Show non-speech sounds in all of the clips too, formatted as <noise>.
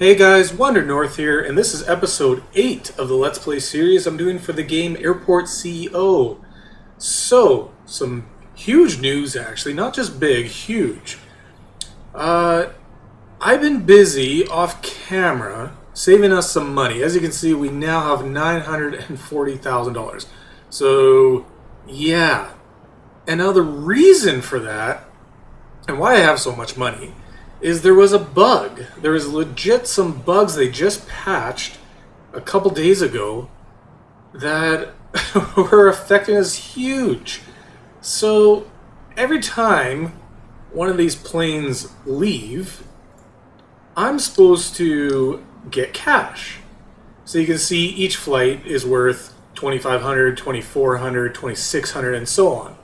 Hey guys, Wander North here, and this is episode 8 of the Let's Play series I'm doing for the game Airport CEO. So, some huge news actually, not just big, huge. Uh, I've been busy off camera saving us some money. As you can see, we now have $940,000. So, yeah. And now the reason for that, and why I have so much money, is there was a bug. There was legit some bugs they just patched a couple days ago that <laughs> were affecting us huge. So every time one of these planes leave, I'm supposed to get cash. So you can see each flight is worth 2500, 2400, 2600 and so on.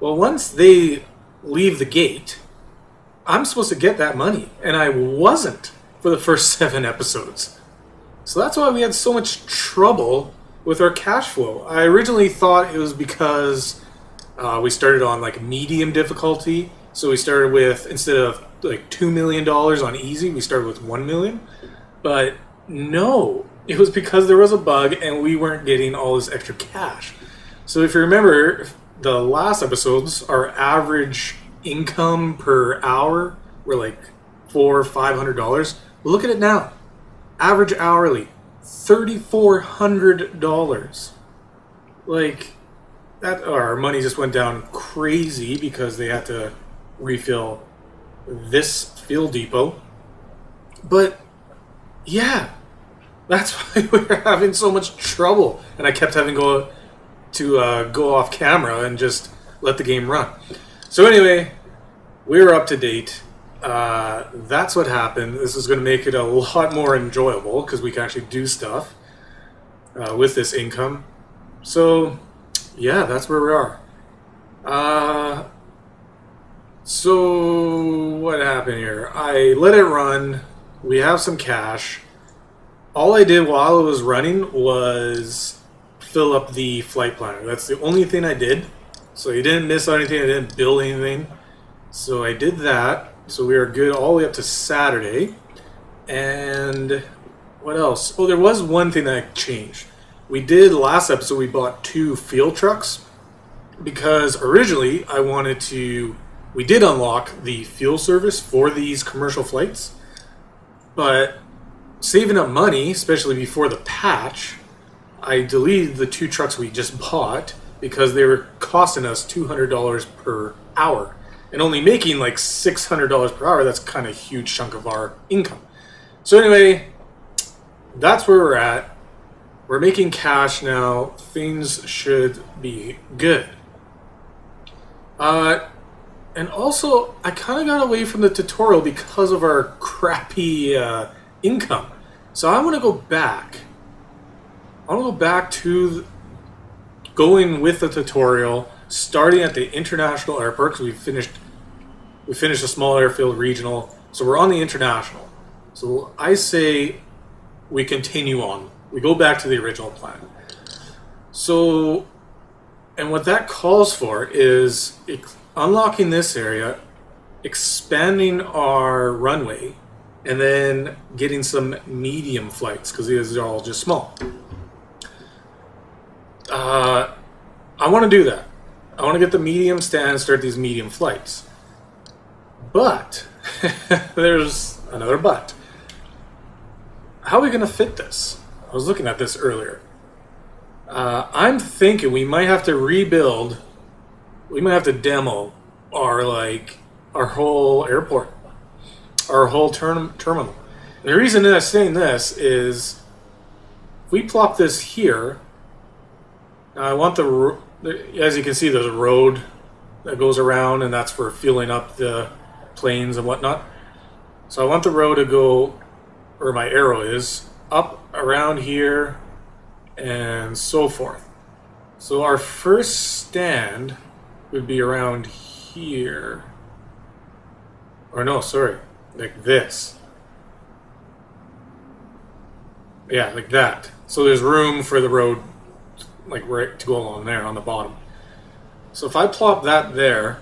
Well, once they leave the gate, I'm supposed to get that money, and I wasn't for the first <laughs> seven episodes. So that's why we had so much trouble with our cash flow. I originally thought it was because uh, we started on like medium difficulty. So we started with instead of like two million dollars on easy, we started with one million. But no, it was because there was a bug and we weren't getting all this extra cash. So if you remember the last episodes, our average income per hour were like four, or five hundred dollars. Look at it now. Average hourly, thirty-four hundred dollars. Like that our money just went down crazy because they had to refill this fuel depot. But yeah, that's <laughs> why we were having so much trouble, and I kept having to go to uh, go off camera and just let the game run. So anyway, we're up to date. Uh, that's what happened. This is going to make it a lot more enjoyable because we can actually do stuff uh, with this income. So, yeah, that's where we are. Uh, so, what happened here? I let it run. We have some cash. All I did while it was running was fill up the flight planner. That's the only thing I did. So you didn't miss anything. I didn't build anything. So I did that. So we are good all the way up to Saturday. And what else? Oh, there was one thing that changed. We did last episode, we bought two fuel trucks because originally I wanted to. We did unlock the fuel service for these commercial flights, but saving up money, especially before the patch, I deleted the two trucks we just bought because they were costing us $200 per hour and only making like $600 per hour, that's kind of a huge chunk of our income. So anyway, that's where we're at. We're making cash now. Things should be good. Uh, and also, I kind of got away from the tutorial because of our crappy uh, income. So I want to go back. I want to go back to going with the tutorial starting at the international airport because we finished we finished a small airfield regional, so we're on the international. So I say we continue on. We go back to the original plan. So, and what that calls for is unlocking this area, expanding our runway, and then getting some medium flights because these are all just small. Uh, I want to do that. I want to get the medium stand, start these medium flights. But <laughs> there's another but. How are we going to fit this? I was looking at this earlier. Uh, I'm thinking we might have to rebuild. We might have to demo our like our whole airport, our whole term, terminal. And the reason I'm saying this is, we plop this here, Uh, I want the as you can see, there's a road that goes around, and that's for filling up the planes and whatnot. So I want the row to go, where my arrow is, up around here and so forth. So our first stand would be around here. Or no, sorry, like this. Yeah, like that. So there's room for the road like right to go along there on the bottom. So if I plop that there,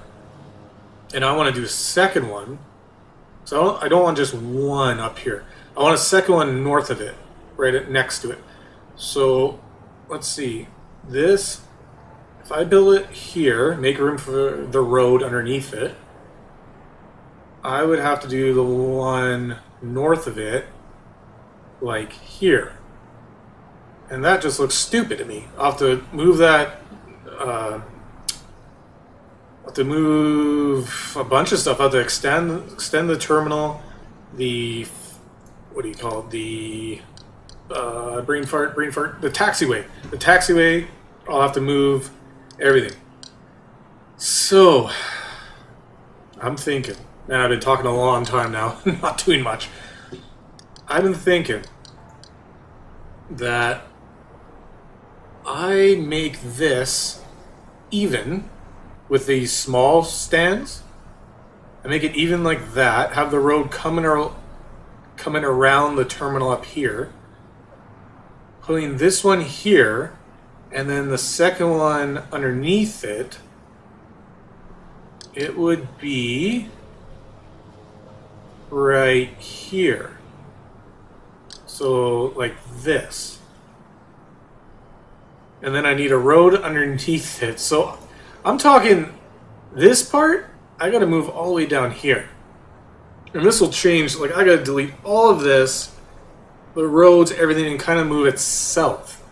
and I want to do a second one, so I don't, I don't want just one up here. I want a second one north of it, right next to it. So let's see. This, if I build it here, make room for the road underneath it, I would have to do the one north of it, like here. And that just looks stupid to me. I'll have to move that, uh, I'll have to move a bunch of stuff. I'll have to extend, extend the terminal, the, what do you call it, the uh, brain fart, brain fart, the taxiway. The taxiway, I'll have to move everything. So, I'm thinking, and I've been talking a long time now, <laughs> not doing much. I've been thinking that I make this even with these small stands. I make it even like that, have the road coming, coming around the terminal up here. Putting this one here, and then the second one underneath it, it would be right here. So, like this. And then I need a road underneath it. So, I'm talking this part, I gotta move all the way down here. And this will change, like, I gotta delete all of this, the roads, everything, and kind of move itself.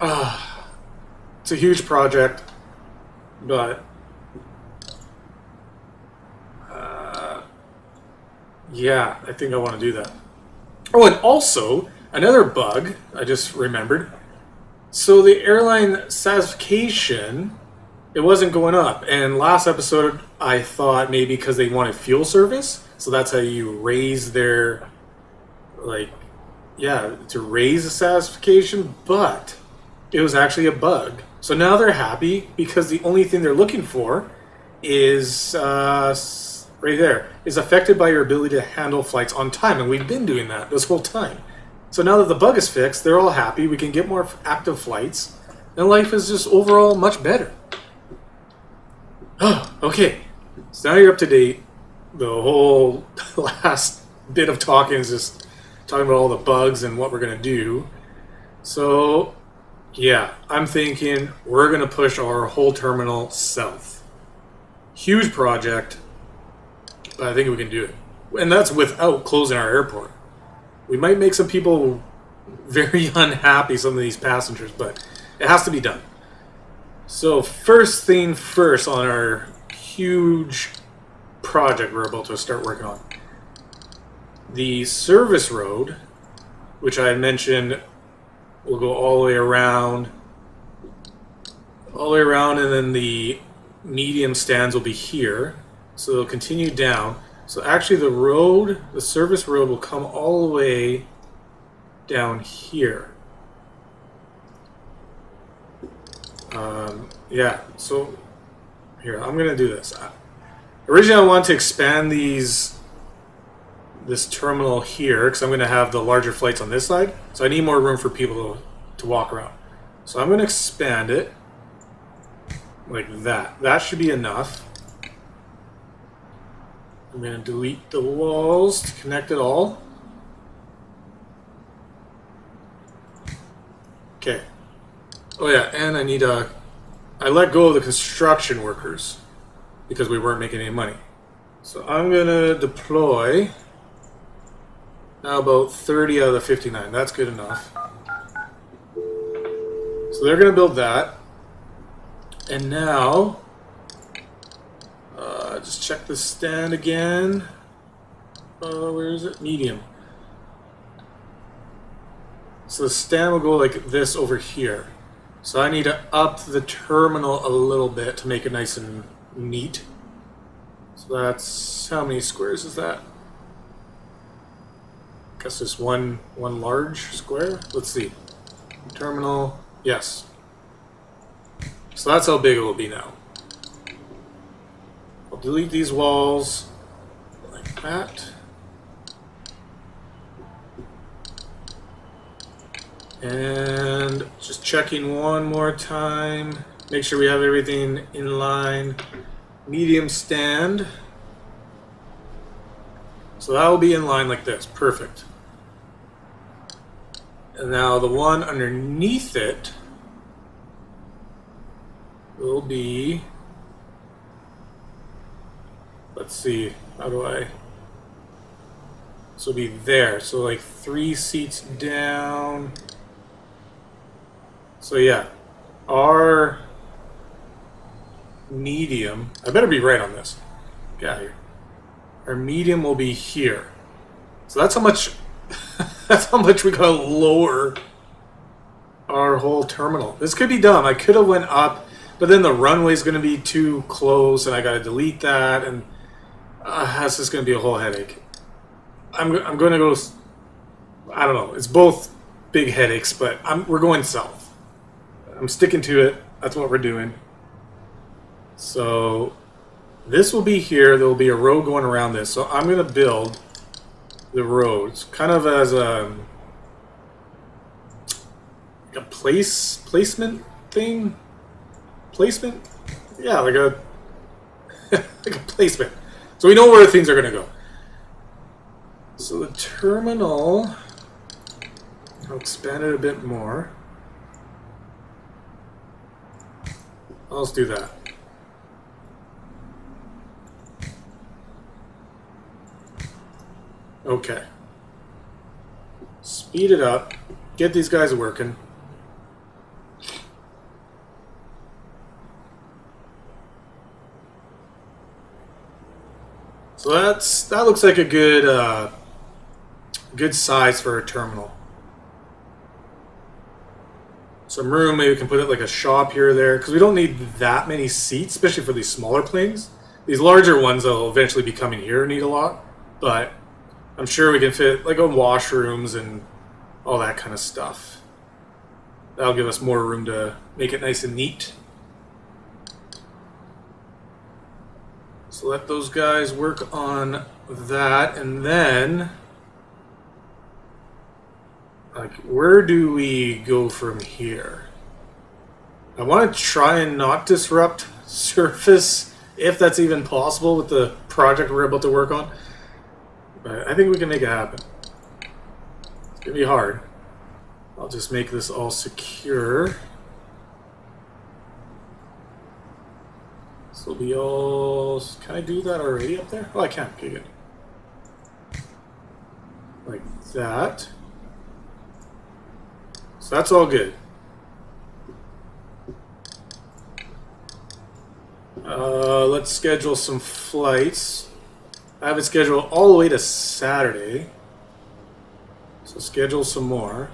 Ah, it's a huge project, but Yeah, I think I want to do that. Oh, and also, another bug I just remembered. So the airline satisfaction, it wasn't going up. And last episode, I thought maybe because they wanted fuel service. So that's how you raise their, like, yeah, to raise the satisfaction. But it was actually a bug. So now they're happy because the only thing they're looking for is uh, right there, is affected by your ability to handle flights on time. And we've been doing that this whole time. So now that the bug is fixed, they're all happy. We can get more active flights. And life is just overall much better. Oh, <sighs> okay. So now you're up to date. The whole <laughs> last bit of talking is just talking about all the bugs and what we're going to do. So, yeah, I'm thinking we're going to push our whole terminal south. Huge project. But I think we can do it. And that's without closing our airport. We might make some people very <laughs> unhappy, some of these passengers, but it has to be done. So, first thing first on our huge project we're about to start working on. The service road, which I mentioned, will go all the way around, all the way around, and then the medium stands will be here. So they'll continue down. So actually the road, the service road will come all the way down here. Um, yeah, so here, I'm going to do this. Originally I want to expand these this terminal here because I'm going to have the larger flights on this side. So I need more room for people to, to walk around. So I'm going to expand it like that. That should be enough. I'm going to delete the walls to connect it all. Okay. Oh yeah, and I need a... I let go of the construction workers because we weren't making any money. So I'm going to deploy now about 30 out of the 59. That's good enough. So they're going to build that. And now just check the stand again. Uh, where is it? Medium. So the stand will go like this over here. So I need to up the terminal a little bit to make it nice and neat. So that's, how many squares is that? I guess just one, one large square? Let's see. Terminal, yes. So that's how big it will be now delete these walls like that. And just checking one more time. Make sure we have everything in line. Medium stand. So that will be in line like this. Perfect. And now the one underneath it will be... Let's see, how do I... So be there. So like three seats down. So yeah, our medium, I better be right on this. Get out here. Our medium will be here. So that's how much <laughs> that's how much we gotta lower our whole terminal. This could be dumb. I could have went up, but then the runway's gonna be too close and I gotta delete that and uh, that's just gonna be a whole headache. I'm, I'm gonna go I don't know. It's both big headaches, but I'm, we're going south. I'm sticking to it. That's what we're doing. So this will be here. There will be a road going around this. So I'm going to build the roads kind of as a, a place placement thing. Placement? Yeah, like a <laughs> like a placement. So we know where things are going to go. So the terminal, I'll expand it a bit more. Let's do that. Okay. Speed it up. Get these guys working. So that's that looks like a good uh, good size for a terminal. Some room, maybe we can put it like a shop here or there, because we don't need that many seats, especially for these smaller planes. These larger ones that will eventually be coming here and need a lot, but I'm sure we can fit like on washrooms and all that kind of stuff. That'll give us more room to make it nice and neat. So let those guys work on that and then like where do we go from here? I want to try and not disrupt <laughs> surface if that's even possible with the project we're about to work on. But I think we can make it happen. It's going to be hard. I'll just make this all secure. All... Can I do that already up there? Oh, I can. Okay, good. Like that. So that's all good. Uh, let's schedule some flights. I have it scheduled all the way to Saturday. So schedule some more.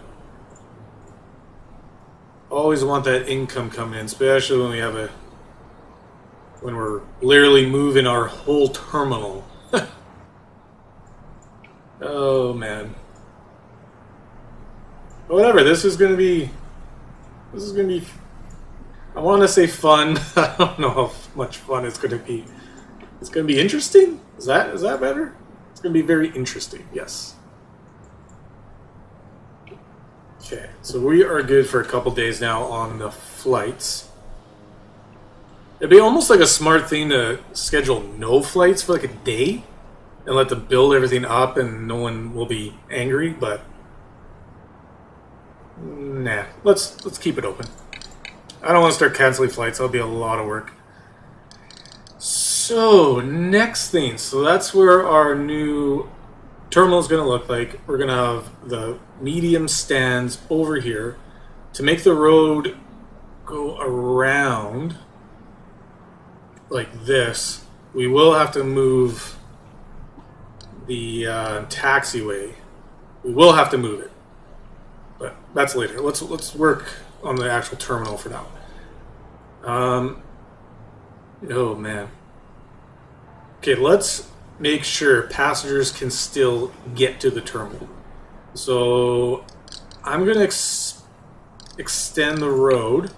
Always want that income coming in, especially when we have a when we're literally moving our whole terminal. <laughs> oh man. But whatever, this is gonna be this is gonna be I wanna say fun. <laughs> I don't know how much fun it's gonna be. It's gonna be interesting? Is that is that better? It's gonna be very interesting, yes. Okay, so we are good for a couple days now on the flights. It'd be almost like a smart thing to schedule no flights for like a day and let them build everything up and no one will be angry, but nah, let's let's keep it open. I don't want to start canceling flights, that'll be a lot of work. So, next thing. So that's where our new terminal is going to look like. We're going to have the medium stands over here. To make the road go around like this, we will have to move the uh, taxiway. We will have to move it, but that's later. Let's let's work on the actual terminal for now. Um, oh man. Okay, let's make sure passengers can still get to the terminal. So I'm going to ex extend the road,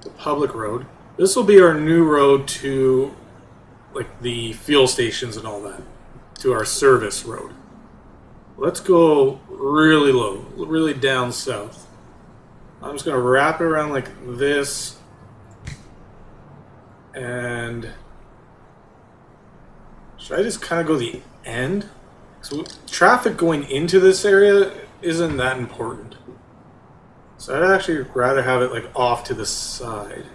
the public road. This will be our new road to like the fuel stations and all that, to our service road. Let's go really low, really down south. I'm just going to wrap it around like this and Should I just kind of go the end? So traffic going into this area isn't that important. So I'd actually rather have it like off to the side.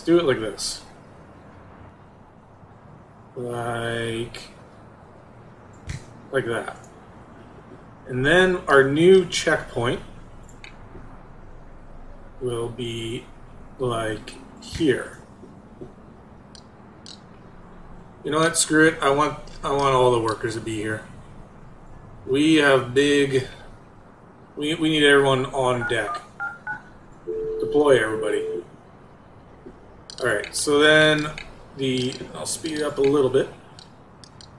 Let's do it like this. Like like that. And then our new checkpoint will be like here. You know what? Screw it. I want I want all the workers to be here. We have big we we need everyone on deck. Deploy everybody. Alright, so then the I'll speed it up a little bit.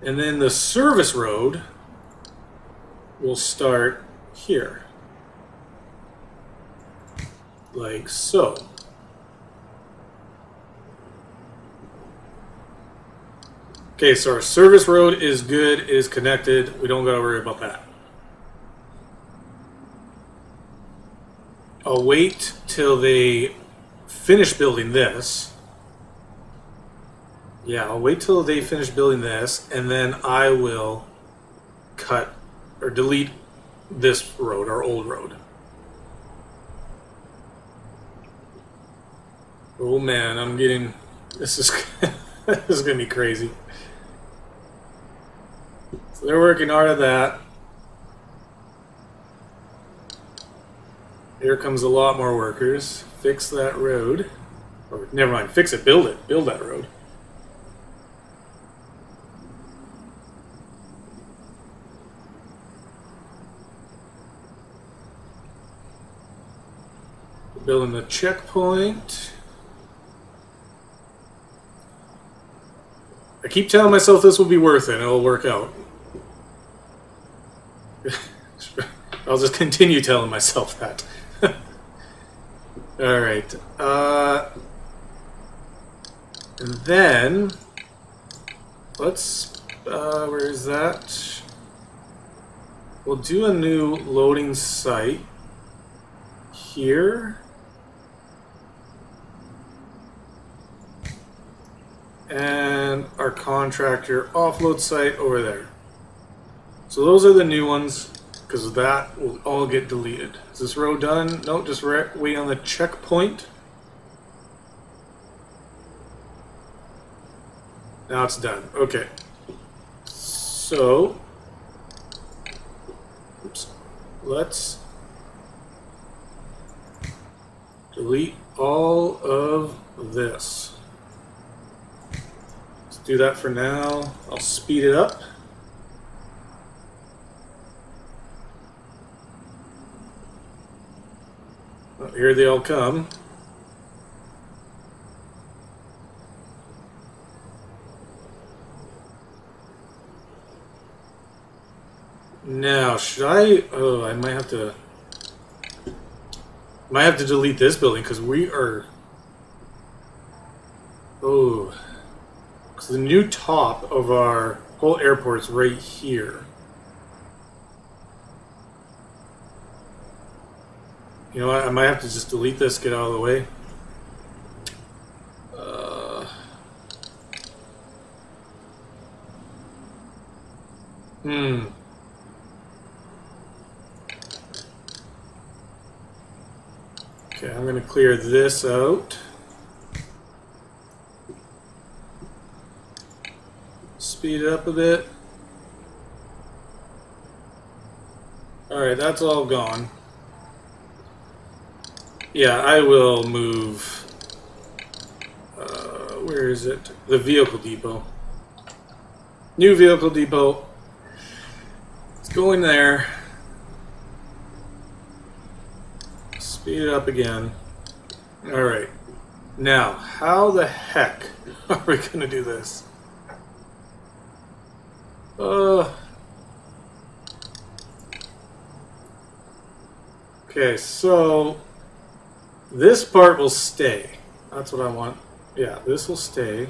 And then the service road will start here. Like so. Okay, so our service road is good, is connected. We don't gotta worry about that. I'll wait till they finish building this. Yeah, I'll wait till they finish building this, and then I will cut or delete this road, our old road. Oh man, I'm getting this is <laughs> this is gonna be crazy. So they're working hard at that. Here comes a lot more workers. Fix that road. Or never mind, fix it, build it, build that road. Building the checkpoint. I keep telling myself this will be worth it it'll work out. <laughs> I'll just continue telling myself that. Alright. Uh, and then, let's, uh, where is that? We'll do a new loading site here. And our contractor offload site over there. So those are the new ones because that will all get deleted. Is this row done? No, just wait on the checkpoint. Now it's done. Okay. So, oops, let's delete all of this. Let's do that for now. I'll speed it up. Here they all come. Now, should I... Oh, I might have to... Might have to delete this building because we are... Oh. Because the new top of our whole airport is right here. You know what? I might have to just delete this, get out of the way. Uh, hmm. Okay, I'm going to clear this out. Speed it up a bit. Alright, that's all gone. Yeah, I will move. Uh, where is it? The vehicle depot. New vehicle depot. It's going there. Speed it up again. Alright. Now, how the heck <laughs> are we going to do this? Uh... Okay, so this part will stay. That's what I want. Yeah, this will stay.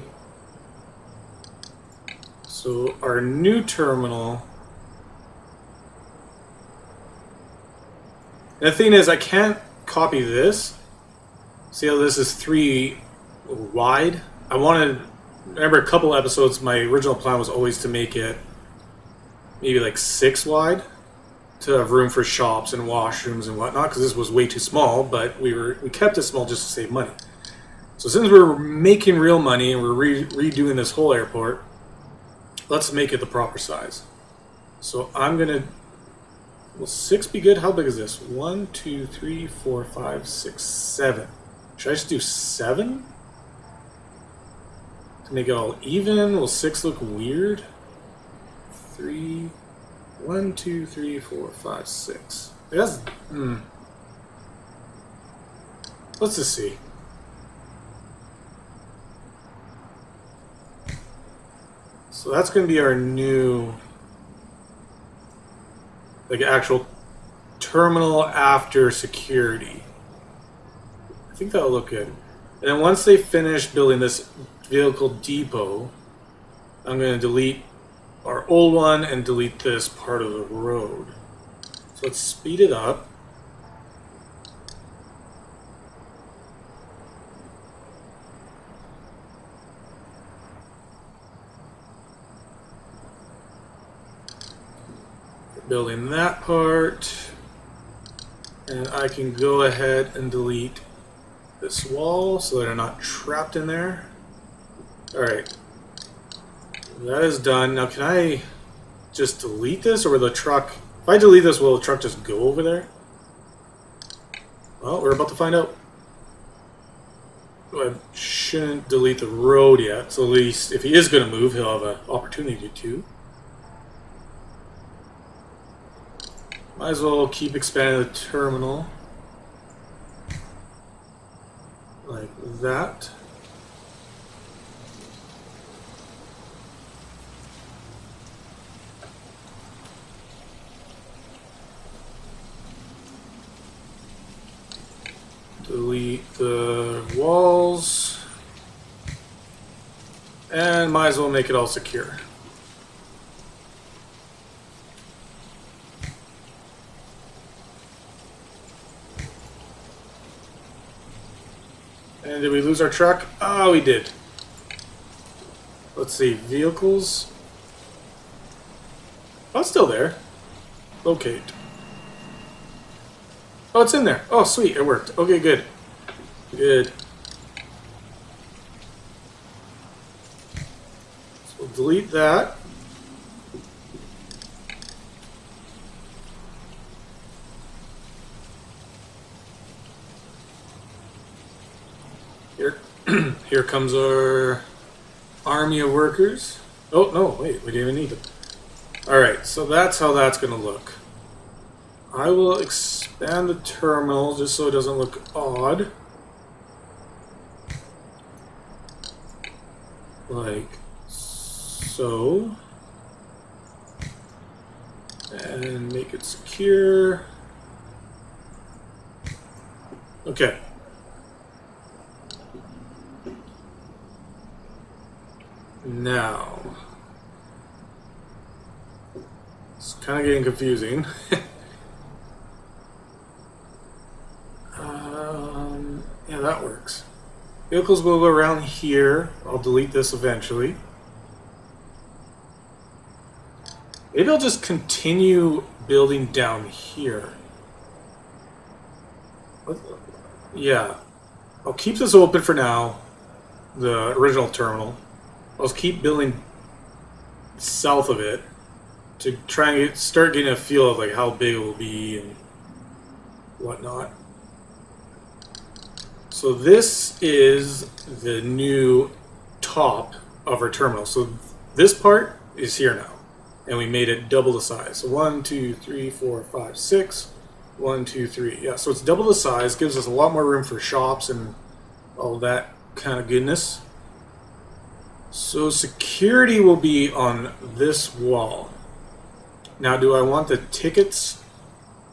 So our new terminal... the thing is, I can't copy this. See how this is three wide? I wanted remember a couple episodes, my original plan was always to make it maybe like six wide to have room for shops and washrooms and whatnot because this was way too small. But we were we kept it small just to save money. So since we're making real money and we're re- redoing this whole airport, let's make it the proper size. So I'm gonna. Will six be good? How big is this? One, two, three, four, five, six, seven. Should I just do seven? To make it all even? Will six look weird? Three. One, two, three, four, five, six. That's. Hmm. Let's just see. So that's going to be our new, like actual terminal after security. I think that'll look good. And then once they finish building this vehicle depot, I'm going to delete our old one and delete this part of the road. So let's speed it up. building that part. And I can go ahead and delete this wall so that I'm not trapped in there. Alright. That is done. Now can I just delete this or will the truck... If I delete this, will the truck just go over there? Well, we're about to find out. I shouldn't delete the road yet, so at least if he is going to move, he'll have an opportunity to. Might as well keep expanding the terminal. Like that. Delete the walls. And might as well make it all secure. And did we lose our truck? Oh, we did. Let's see, vehicles. Oh, it's still there. Locate. Oh, it's in there. Oh, sweet, it worked. Okay, good. Good. So we'll delete that. Here, <clears throat> here comes our army of workers. Oh, no, wait, we didn't even need them. Alright, so that's how that's going to look. I will expand the terminal just so it doesn't look odd. Like so. And make it secure. Okay. Now, it's kind of getting confusing. <laughs> um, yeah, that works. Vehicles will go around here. I'll delete this eventually. Maybe I'll just continue building down here. Yeah. I'll keep this open for now, the original terminal. I'll keep building south of it to try and get, start getting a feel of like how big it will be and whatnot. So this is the new top of our terminal. So this part is here now, and we made it double the size. So one, two, three, four, five, six. One, two, three. Yeah, so it's double the size, gives us a lot more room for shops and all that kind of goodness. So security will be on this wall. Now, do I want the tickets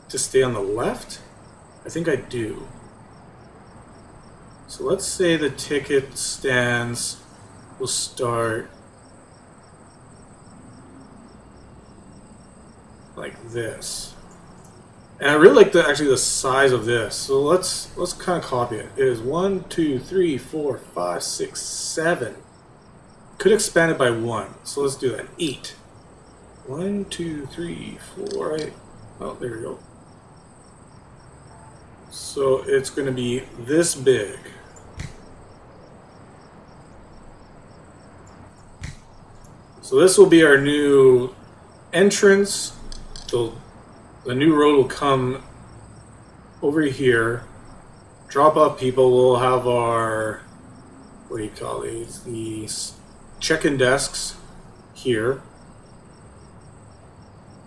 to stay on the left? I think I do. So let's say the ticket stands will start like this. And I really like the actually the size of this. So let's let's kind of copy it. It is one, two, three, four, five, six, seven could expand it by one. So let's do that. Eight. One, two, three, four, eight. Oh, there we go. So it's going to be this big. So this will be our new entrance. The, the new road will come over here, drop off people. We'll have our, what do you call these? These check-in desks here.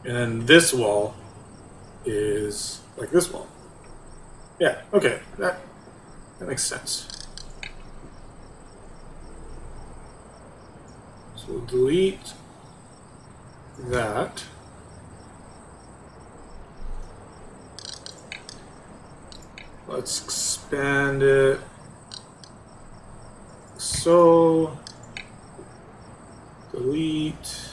And then this wall is like this wall. Yeah, okay, that, that makes sense. So delete that. Let's expand it. So, delete.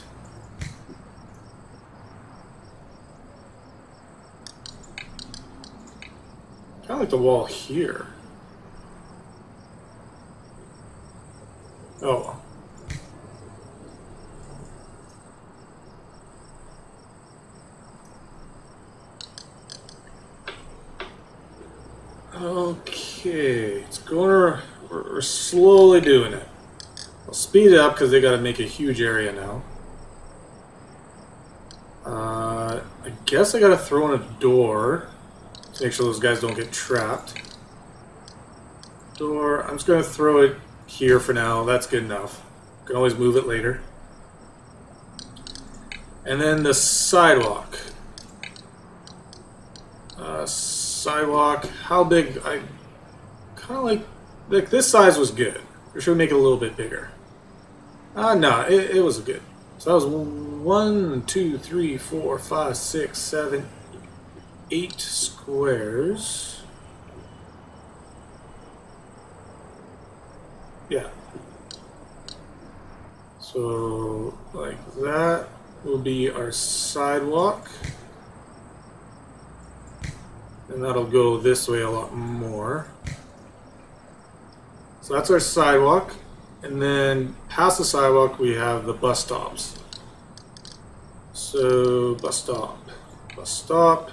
Kind of like the wall here. Oh. Okay, it's going. We're, we're slowly doing it. I'll speed it up because they got to make a huge area now. Uh, I guess I got to throw in a door to make sure those guys don't get trapped. Door. I'm just going to throw it here for now. That's good enough. Can always move it later. And then the sidewalk. Uh, sidewalk. How big? I kind of like like this size was good. We should make it a little bit bigger. Ah, uh, no, it, it was good. So that was one, two, three, four, five, six, seven, eight squares. Yeah. So like that will be our sidewalk. And that'll go this way a lot more. So that's our sidewalk. And then past the sidewalk, we have the bus stops. So bus stop, bus stop.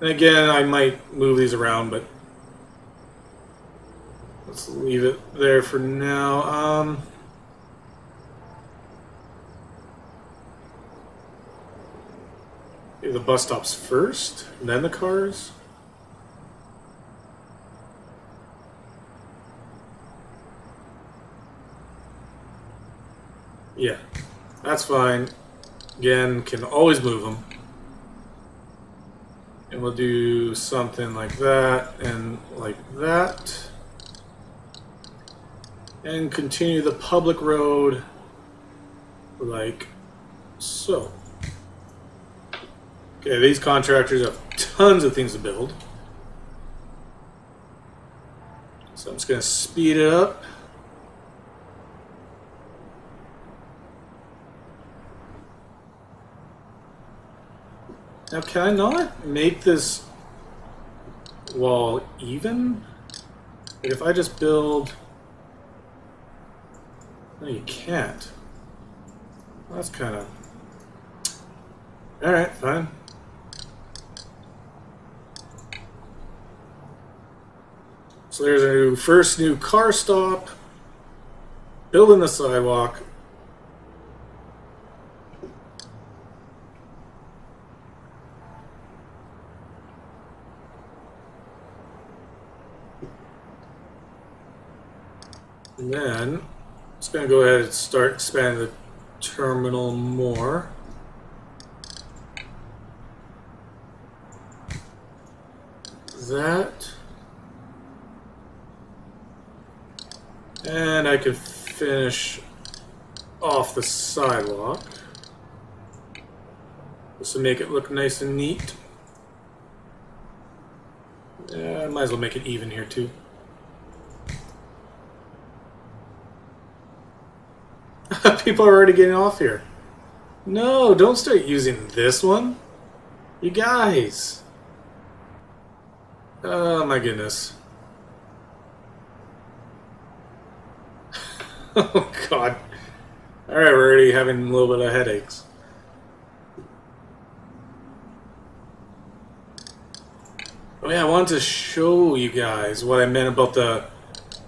And again, I might move these around, but let's leave it there for now. Um, the bus stops first, and then the cars. Yeah, that's fine. Again, can always move them. And we'll do something like that and like that. And continue the public road like so. Okay, these contractors have tons of things to build. So I'm just going to speed it up. Now, can I not make this wall even? Like if I just build... No, you can't. That's kind of... Alright, fine. So there's our new, first new car stop, building the sidewalk. And then, I'm just going to go ahead and start expanding the terminal more. That. And I can finish off the sidewalk. Just to make it look nice and neat. Yeah, I might as well make it even here too. <laughs> People are already getting off here. No, don't start using this one. You guys. Oh my goodness. <laughs> oh God! All right, we're already having a little bit of headaches. Oh yeah, I wanted to show you guys what I meant about the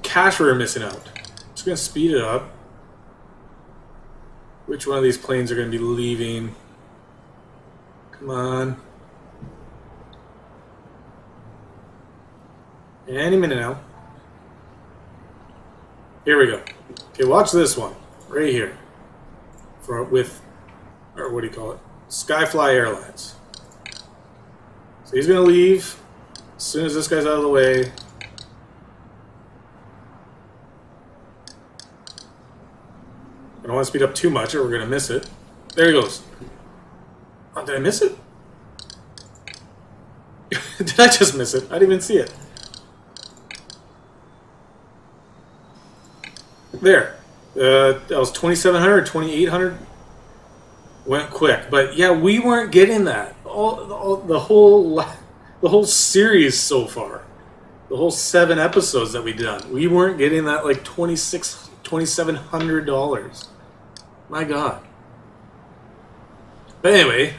cash we were missing out. Just gonna speed it up. Which one of these planes are gonna be leaving? Come on. Any minute now. Here we go. Okay, watch this one. Right here. For with or what do you call it? Skyfly Airlines. So he's gonna leave as soon as this guy's out of the way. I don't want to speed up too much or we're gonna miss it. There he goes. Oh, did I miss it? <laughs> did I just miss it? I didn't even see it. There. Uh, that was 2,700, 2,800. Went quick. But yeah, we weren't getting that. All, all, the whole the whole series so far. The whole seven episodes that we done. We weren't getting that like 26 $2,700. My God. But anyway,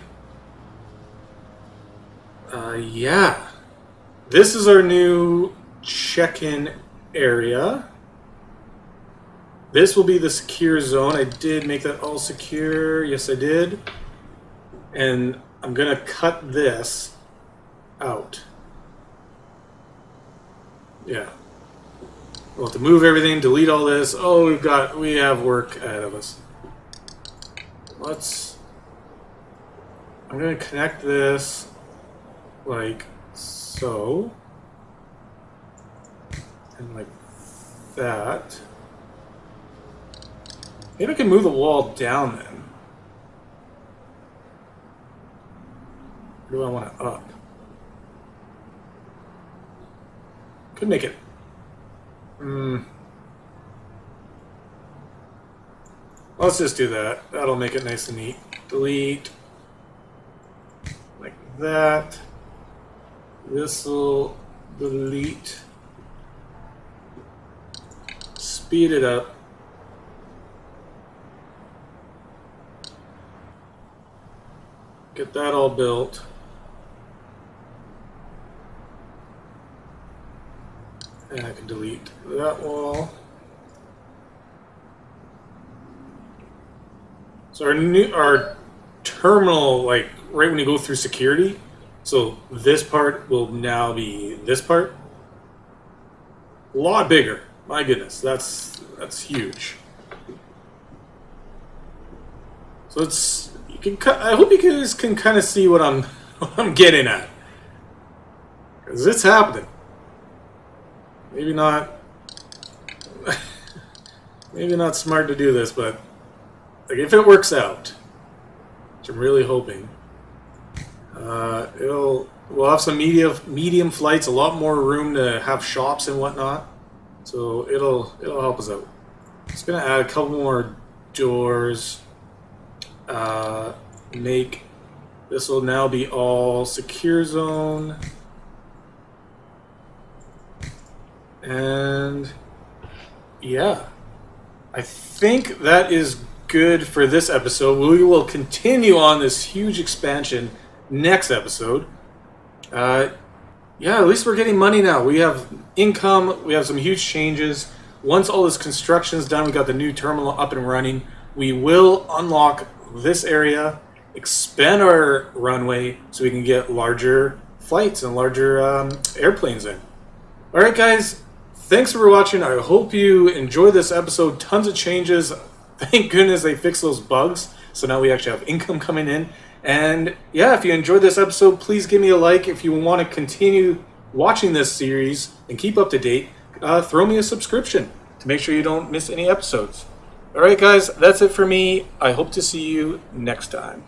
uh, yeah. This is our new check-in area. This will be the secure zone. I did make that all secure. Yes, I did. And I'm going to cut this out. Yeah. We'll have to move everything, delete all this. Oh, we've got, we have work ahead of us. Let's, I'm going to connect this like so. And like that. Maybe I can move the wall down then. Or do I want it up? Could make it. Hmm. Let's just do that. That'll make it nice and neat. Delete. Like that. This will delete. Speed it up. Get that all built. And I can delete that wall. So our new our terminal, like right when you go through security, so this part will now be this part. A lot bigger. My goodness, that's that's huge. So it's you can. I hope you guys can kind of see what I'm <laughs> what I'm getting at, because it's happening. Maybe not. <laughs> maybe not smart to do this, but like if it works out, which I'm really hoping, uh, it'll we'll have some medium medium flights, a lot more room to have shops and whatnot. So it'll it'll help us out. Just gonna add a couple more doors. Uh, make this will now be all secure zone. And yeah, I think that is good for this episode. We will continue on this huge expansion next episode. Uh, yeah, at least we're getting money now. We have income. We have some huge changes. Once all this construction is done, we got the new terminal up and running. We will unlock this area, expand our runway so we can get larger flights and larger um, airplanes in. All right, guys. Thanks for watching. I hope you enjoyed this episode. Tons of changes. <laughs> Thank goodness they fixed those bugs. So now we actually have income coming in. And yeah, if you enjoyed this episode, please give me a like. If you want to continue watching this series and keep up to date, uh, throw me a subscription to make sure you don't miss any episodes. All right, guys, that's it for me. I hope to see you next time.